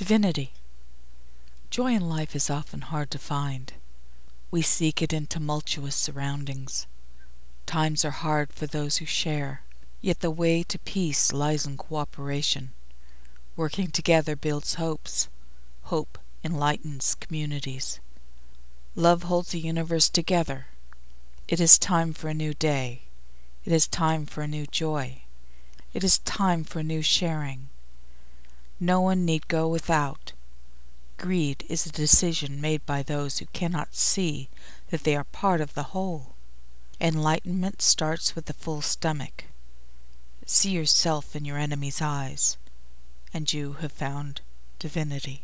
Divinity. Joy in life is often hard to find. We seek it in tumultuous surroundings. Times are hard for those who share, yet the way to peace lies in cooperation. Working together builds hopes. Hope enlightens communities. Love holds the universe together. It is time for a new day. It is time for a new joy. It is time for new sharing. No one need go without. Greed is a decision made by those who cannot see that they are part of the whole. Enlightenment starts with a full stomach. See yourself in your enemy's eyes, and you have found divinity.